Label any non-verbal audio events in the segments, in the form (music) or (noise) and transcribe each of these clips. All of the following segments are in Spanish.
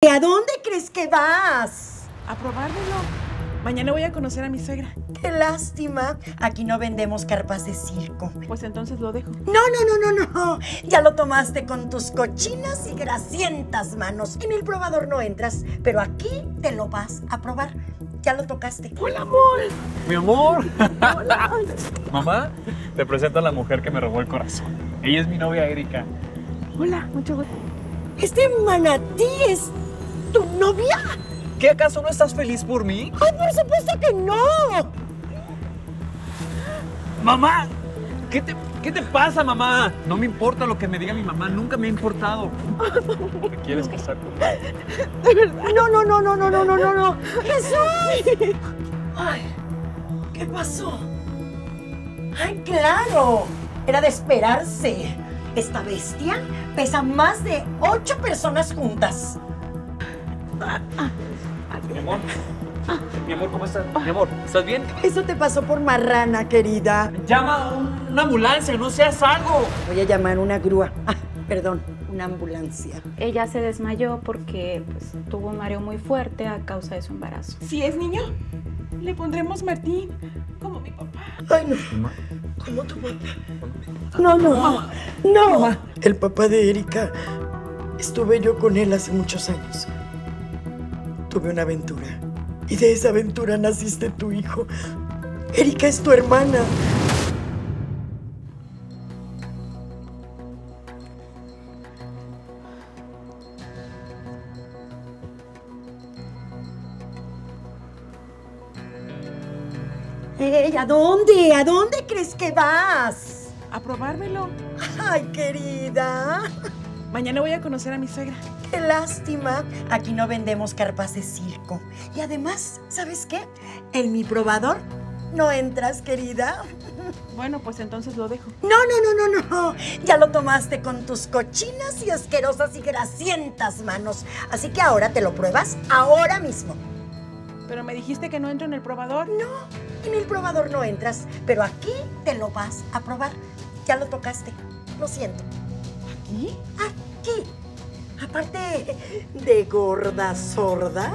¿Y a dónde crees que vas? A probármelo. Mañana voy a conocer a mi suegra. Qué lástima. Aquí no vendemos carpas de circo. Pues entonces lo dejo. No, no, no, no, no. Ya lo tomaste con tus cochinas y grasientas manos. En el probador no entras, pero aquí te lo vas a probar. Ya lo tocaste. Hola, amor. Mi amor. (laughs) Mamá, te presento a la mujer que me robó el corazón. Ella es mi novia Erika. Hola, mucho gusto. Este manatí es tu novia. ¿Qué acaso no estás feliz por mí? Ay, por supuesto que no. Mamá, ¿qué te, qué te pasa, mamá? No me importa lo que me diga mi mamá, nunca me ha importado. ¿Me quieres casar conmigo? No, no, no, no, no, no, no, no, no. Jesús. Ay, ¿qué pasó? Ay, claro. Era de esperarse. Esta bestia pesa más de ocho personas juntas. Mi amor. Mi amor, ¿cómo estás? Mi amor, ¿estás bien? Eso te pasó por marrana, querida. Llama a un- una ambulancia, no seas algo. Voy a llamar una grúa. Ah, perdón, una ambulancia. Ella se desmayó porque pues, tuvo un mareo muy fuerte a causa de su embarazo. Si es niño, le pondremos Martín, como mi papá. Ay, no. ¿Cómo tu papá? No, no. No. El papá de Erika. Estuve yo con él hace muchos años. Tuve una aventura. Y de esa aventura naciste tu hijo. Erika es tu hermana. Ey, ¿a dónde? ¿A dónde crees que vas? A probármelo. Ay, querida. Mañana voy a conocer a mi suegra. Qué lástima. Aquí no vendemos carpas de circo. Y además, ¿sabes qué? En mi probador no entras, querida. Bueno, pues entonces lo dejo. No, no, no, no, no. Ya lo tomaste con tus cochinas y asquerosas y grasientas manos. Así que ahora te lo pruebas ahora mismo. Pero me dijiste que no entro en el probador. No, en el probador no entras, pero aquí te lo vas a probar. Ya lo tocaste. Lo siento. ¿Y? Aquí. Aparte de gorda sorda,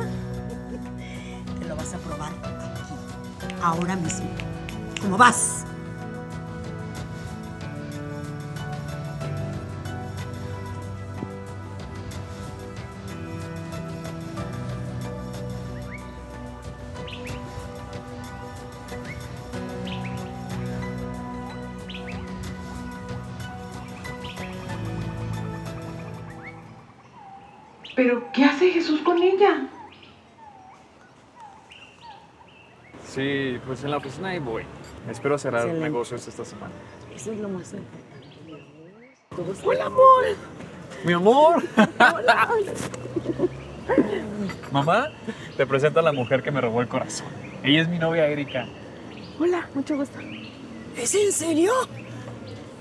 te lo vas a probar aquí. Ahora mismo. ¿Cómo vas? ¿Pero qué hace Jesús con ella? Sí, pues en la oficina ahí voy. Espero cerrar Excelente. negocios esta semana. Eso es lo más importante. Hola, amor. Mi amor. Mamá, te presento a la mujer que me robó el corazón. Ella es mi novia Erika. Hola, mucho gusto. ¿Es en serio?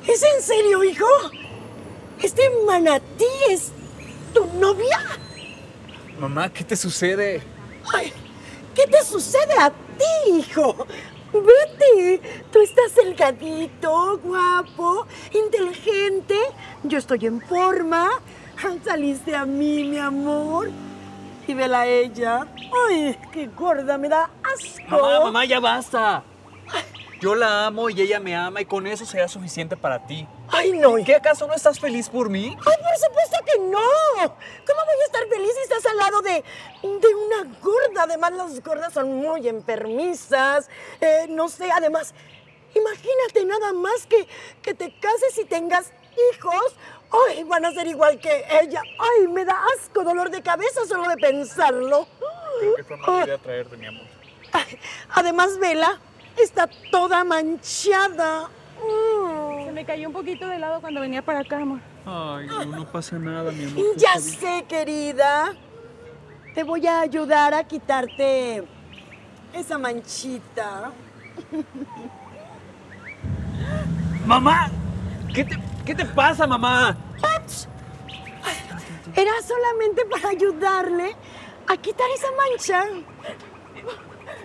¿Es en serio, hijo? ¿Este manatí es tu novia? Mamá, ¿qué te sucede? Ay, ¿qué te sucede a ti, hijo? Vete, tú estás delgadito, guapo, inteligente. Yo estoy en forma. Saliste a mí, mi amor. Y vela a ella. Ay, qué gorda, me da asco. Mamá, mamá, ya basta. Yo la amo y ella me ama y con eso será suficiente para ti. Ay, no, ¿Qué acaso no estás feliz por mí? Ay, por supuesto que no. ¿Cómo voy a estar feliz si estás al lado de, de una gorda? Además, las gordas son muy enfermizas. Eh, no sé, además, imagínate nada más que, que te cases y tengas hijos. Ay, van a ser igual que ella. Ay, me da asco, dolor de cabeza solo de pensarlo. Creo que fue una idea traerte, mi amor. Ay, además, Vela está toda manchada. Mm. Se me cayó un poquito de lado cuando venía para acá, amor. Ay, no, no pasa nada, mi amor. Ya sé, querida. Te voy a ayudar a quitarte esa manchita. Mamá, ¿qué te, qué te pasa, mamá? Era solamente para ayudarle a quitar esa mancha.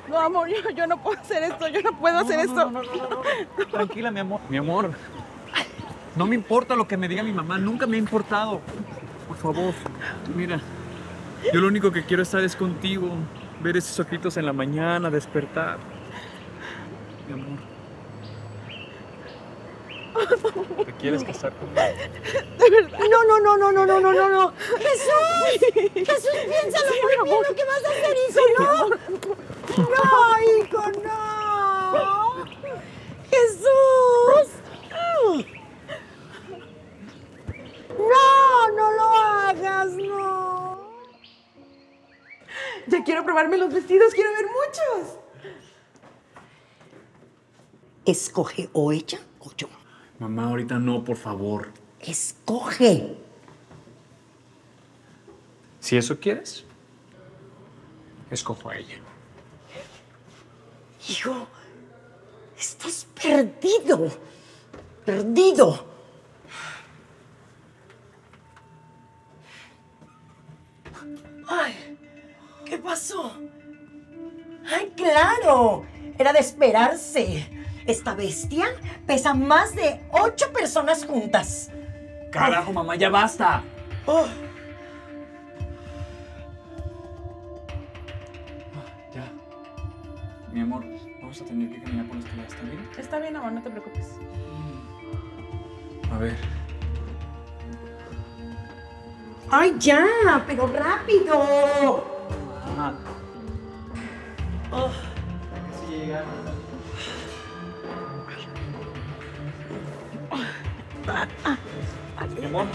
No, amor, yo, yo no puedo hacer esto, yo no puedo hacer esto. Tranquila, mi amor. Mi amor, no me importa lo que me diga mi mamá, nunca me ha importado. Por favor, mira, Yo lo único que quiero estar es contigo. Ver esos ojitos en la mañana, despertar. Mi amor. ¿Te quieres casar conmigo? (laughs) No, no, no, no, no, no, no, no, no. Jesús, Jesús, piénsalo muy bien lo que vas a hacer, hijo, no. No, hijo, no. Jesús. No, no lo hagas, no. Ya quiero probarme los vestidos, quiero ver muchos. Escoge o ella. Mamá, ahorita no, por favor. Escoge. Si eso quieres, escojo a ella. Hijo, estás perdido. Perdido. Ay, ¿qué pasó? Ay, claro. Era de esperarse. Esta bestia pesa más de ocho personas juntas. Carajo, mamá, ya basta. Oh, Ya. Mi amor, vamos a tener que caminar por la escalera, ¿está bien? Está bien, amor, no te preocupes. A ver. Ay, ya, pero rápido. Mamá. Oh, Mi amor.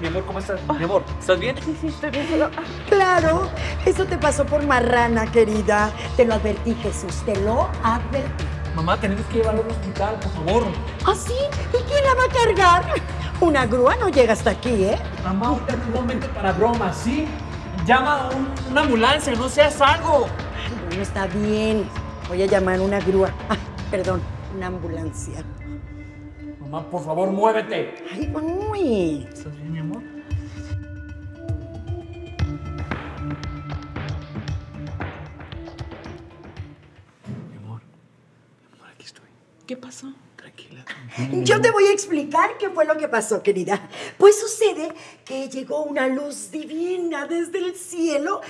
Mi amor, ¿cómo estás? Mi amor, ¿estás bien? Sí, sí, estoy bien solo. claro, eso te pasó por marrana, querida. Te lo advertí, Jesús, te lo advertí. Mamá, tenemos que llevarlo al hospital, por favor. ¿Ah, sí? ¿Y quién la va a cargar? Una grúa no llega hasta aquí, ¿eh? Mamá, ahorita no es momento para bromas, ¿sí? Llama a un- una ambulancia, no seas algo. Bueno, está bien. Voy a llamar una grúa. Ah, perdón, una ambulancia. Mamá, por favor, muévete. Ay, uy. ¿Estás bien, mi amor? Mi amor, mi amor, aquí estoy. ¿Qué pasó? Tranquila. Yo te voy a explicar qué fue lo que pasó, querida. Pues sucede que llegó una luz divina desde el cielo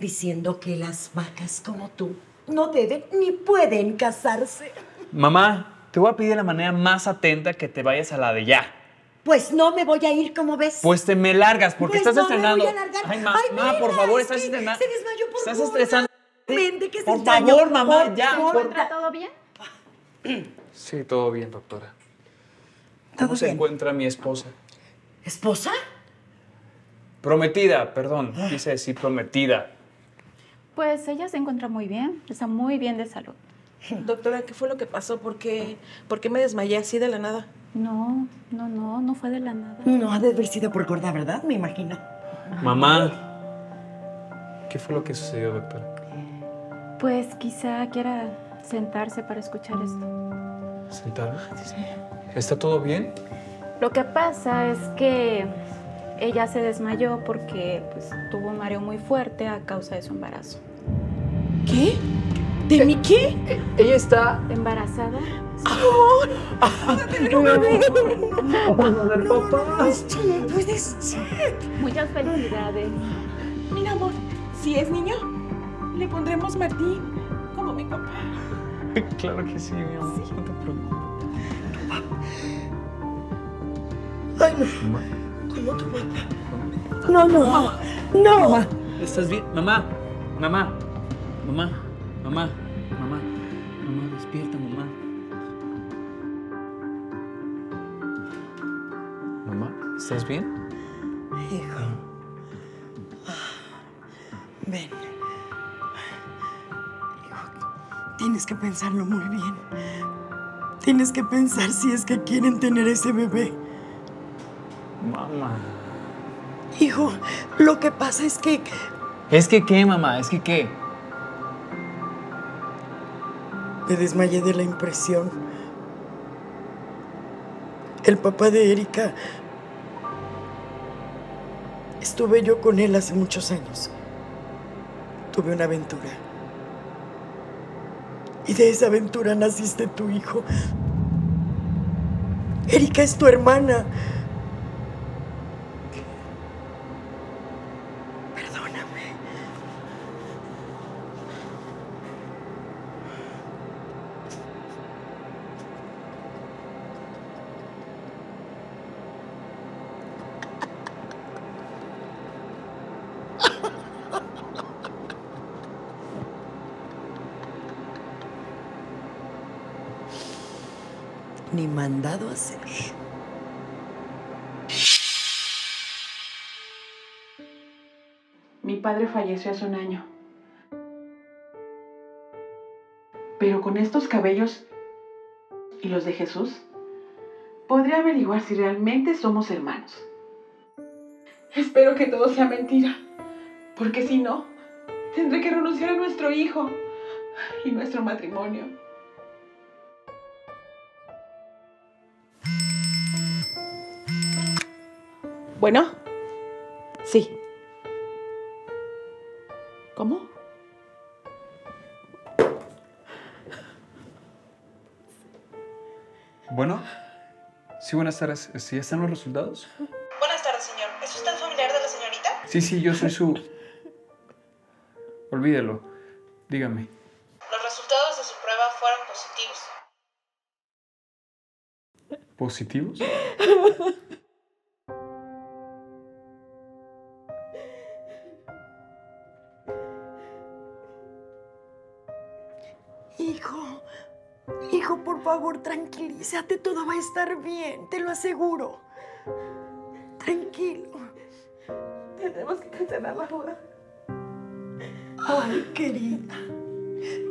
diciendo que las vacas como tú no deben ni pueden casarse. Mamá, te voy a pedir de la manera más atenta que te vayas a la de ya. Pues no me voy a ir como ves. Pues te me largas porque Pues estás no me estrenando. voy a largar. Ay, ma, Ay, ma, por favor, es estás estrenando. se desmayó por Estás estresando. Mente que se Por extrañó. favor, mamá, Por ya. ¿Encuentra todo bien? Sí, todo bien, doctora. Todo ¿Cómo se bien. encuentra mi esposa? ¿Esposa? Prometida, perdón, quise decir prometida. Pues ella se encuentra muy bien, está muy bien de salud. Doctora, ¿qué fue lo que pasó? ¿Por qué, por qué me desmayé así de la nada? No, no, no, no fue de la nada. No ha de haber sido por gorda, ¿verdad? Me imagino. Mamá, ¿qué fue lo que sucedió, doctora? Pues quizá quiera sentarse para escuchar esto. ¿Sentada? ¿Está todo bien? Lo que pasa es que ella se desmayó porque pues, tuvo un mareo muy fuerte a causa de su embarazo. ¿Qué? ¿De mí qué? Ella está. ¿Embarazada? Sí, puede ser. Muchas felicidades. Mira, amor, si es niño, le pondremos Martín, como mi papá. Claro que sí, mi amor. No te preocupes. Ay, no. Como tu papá. No, no. No. ¿Estás bien? Mamá, mamá, mamá, mamá, ¿estás bien? Hijo. Ven. Hijo, tienes que pensarlo muy bien. Tienes que pensar si es que quieren tener ese bebé. Mamá. Hijo, lo que pasa es que ¿Es que qué, mamá? ¿Es que qué? me desmayé de la impresión. El papá de Erika. Estuve yo con él hace muchos años. Tuve una aventura. Y de esa aventura naciste tu hijo. Erika es tu hermana. Perdón. Mandado a hacer. Mi padre falleció hace un año. Pero con estos cabellos y los de Jesús, podría averiguar si realmente somos hermanos. Espero que todo sea mentira, porque si no, tendré que renunciar a nuestro hijo y nuestro matrimonio. Bueno, sí. ¿Cómo? Bueno, sí, buenas tardes. ¿Sí están los resultados? Buenas tardes, señor. ¿Es usted familiar de la señorita? Sí, sí, yo soy su... Olvídelo. Dígame. Los resultados de su prueba fueron positivos. ¿Positivos? (laughs) favor, tranquilízate, todo va a estar bien, te lo aseguro. Tranquilo. Tenemos que cancelar la boda. Ay, querida,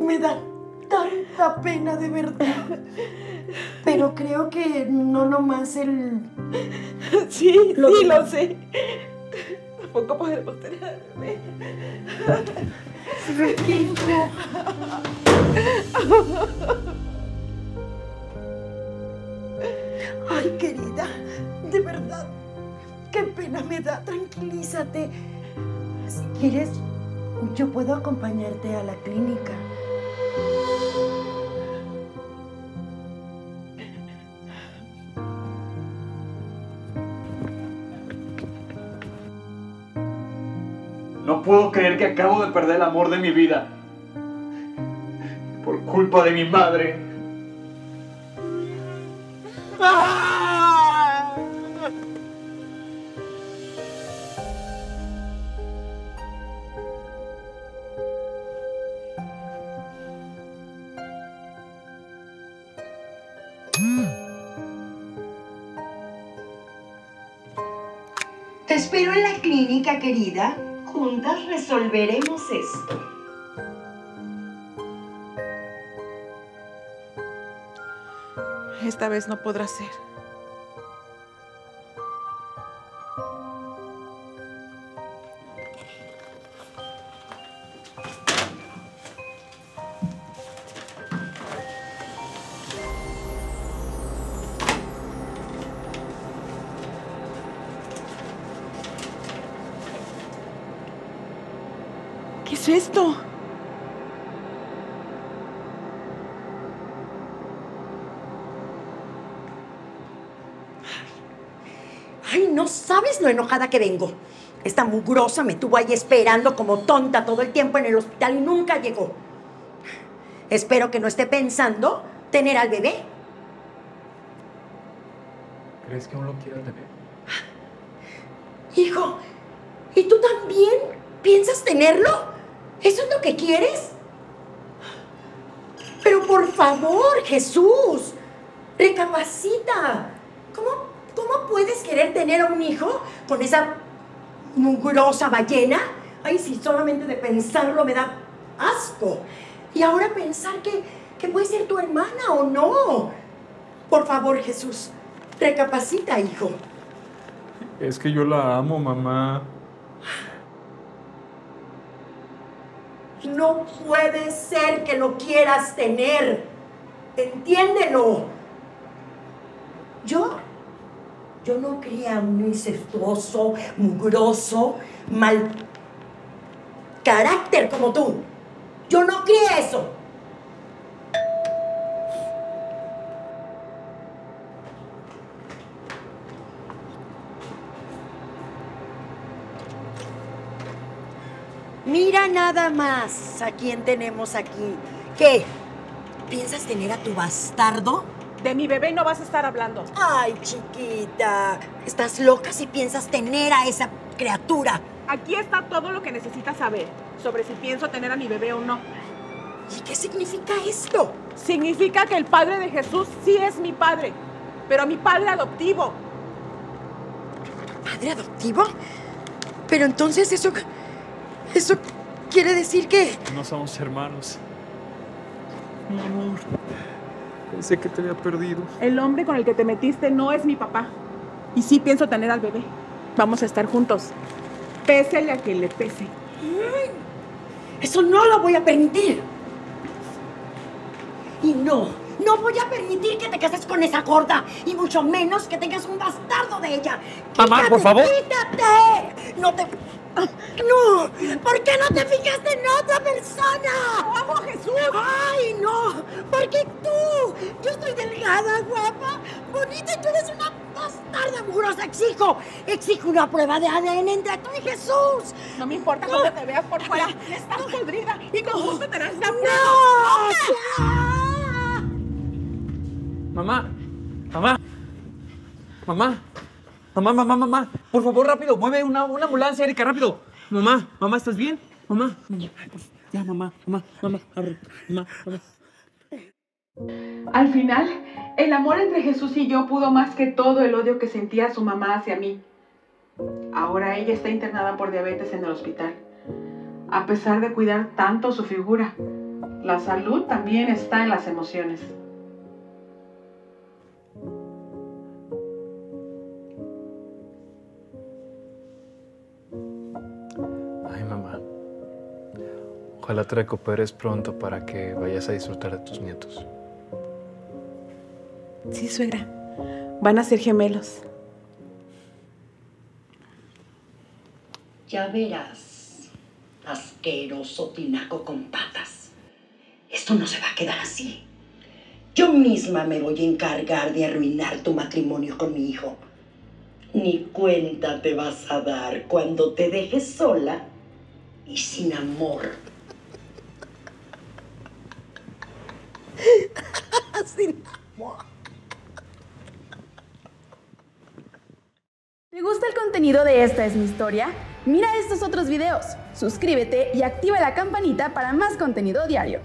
me da tanta pena de verdad. Pero creo que no nomás el... Sí, Lo sí, que- lo sé. Tampoco podemos tener al bebé. Hijo. (laughs) querida, de verdad, qué pena me da. Tranquilízate. Si quieres, yo puedo acompañarte a la clínica. No puedo creer que acabo de perder el amor de mi vida. Por culpa de mi madre. Te espero en la clínica, querida. Juntas resolveremos esto. Esta vez no podrá ser. Es esto? Ay, no sabes lo enojada que vengo. Esta mugrosa me tuvo ahí esperando como tonta todo el tiempo en el hospital y nunca llegó. Espero que no esté pensando tener al bebé. ¿Crees que aún lo quiero tener? Hijo, ¿y tú también piensas tenerlo? ¿Eso es lo que quieres? Pero por favor, Jesús, recapacita. ¿Cómo, ¿Cómo puedes querer tener a un hijo con esa mugrosa ballena? Ay, si solamente de pensarlo me da asco. Y ahora pensar que, que puede ser tu hermana o no. Por favor, Jesús, recapacita, hijo. Es que yo la amo, mamá. No puede ser que lo quieras tener. Entiéndelo. Yo, yo no crié a un incestuoso, mugroso, mal carácter como tú. Yo no crié eso. Mira nada más a quién tenemos aquí. ¿Qué? ¿Piensas tener a tu bastardo? De mi bebé no vas a estar hablando. Ay, chiquita, estás loca si piensas tener a esa criatura. Aquí está todo lo que necesitas saber sobre si pienso tener a mi bebé o no. ¿Y qué significa esto? Significa que el padre de Jesús sí es mi padre, pero mi padre adoptivo. ¿Padre adoptivo? Pero entonces eso... Eso quiere decir que... No somos hermanos. Mi amor. Pensé que te había perdido. El hombre con el que te metiste no es mi papá. Y sí pienso tener al bebé. Vamos a estar juntos. Pésele a quien le pese. Eso no lo voy a permitir. Y no, no voy a permitir que te cases con esa gorda. Y mucho menos que tengas un bastardo de ella. Mamá, por favor. ¡Quítate! No te... ¡No! ¿Por qué no te fijaste en otra persona? ¡Amo a Jesús! ¡Ay, no! Porque tú, yo estoy delgada, guapa, bonita y tú eres una bastarda mugrosa. Exijo, exijo una prueba de ADN entre tú y Jesús. No me importa cómo te veas por fuera. Estás podrida y con gusto te harás la ¡No! Mamá. Mamá. Mamá. Mamá, mamá, mamá. Por favor, rápido. Mueve una, una ambulancia, Erika, rápido. Mamá, mamá, ¿estás bien? Mamá. Ya, mamá, mamá, mamá. Abre. Mamá, mamá. Al final, el amor entre Jesús y yo pudo más que todo el odio que sentía su mamá hacia mí. Ahora ella está internada por diabetes en el hospital. A pesar de cuidar tanto su figura, la salud también está en las emociones. Ojalá te recuperes pronto para que vayas a disfrutar de tus nietos. Sí, suegra. Van a ser gemelos. Ya verás, asqueroso tinaco con patas. Esto no se va a quedar así. Yo misma me voy a encargar de arruinar tu matrimonio con mi hijo. Ni cuenta te vas a dar cuando te dejes sola y sin amor. sin amor. ¿Te gusta el contenido de Esta es mi historia? Mira estos otros videos, suscríbete y activa la campanita para más contenido diario.